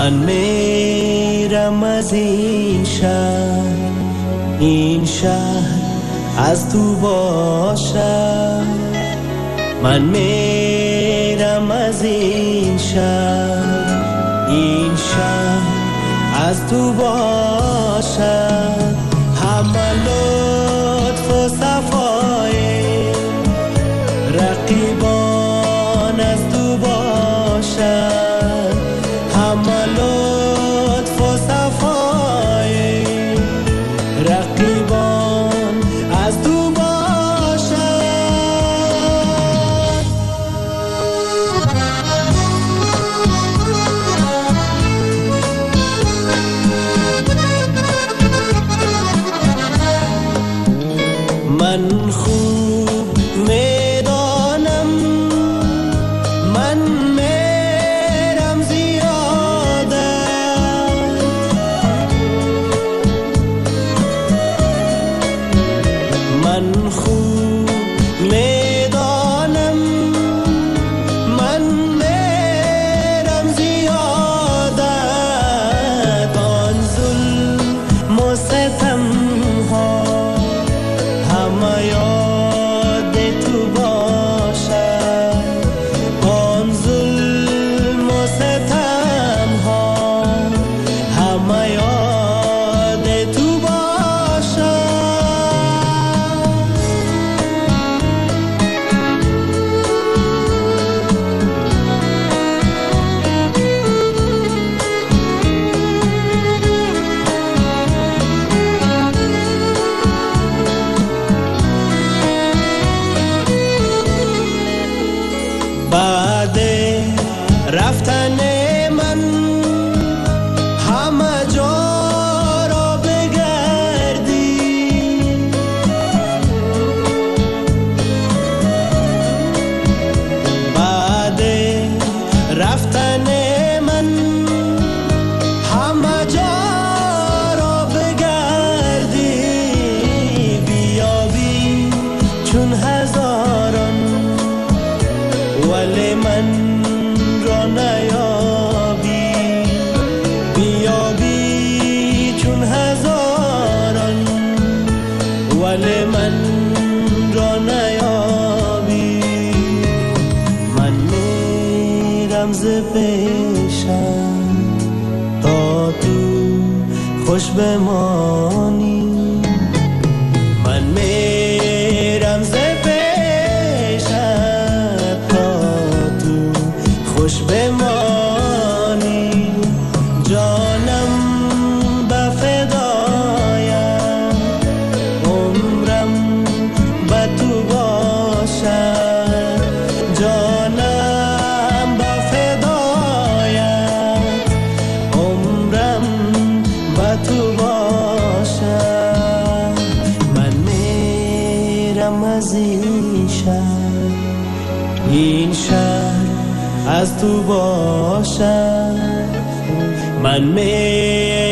من میرم از این شهر این شهر از تو باشد من میرم از این شهر این شهر از تو باشد همه لطف و صفای رقیبان من من را نیابی. بیابی چون هزاران ولی من را نیابی. من میرم ز تا تو خوش بمانی. از این شهر این شهر از تو باشد. من این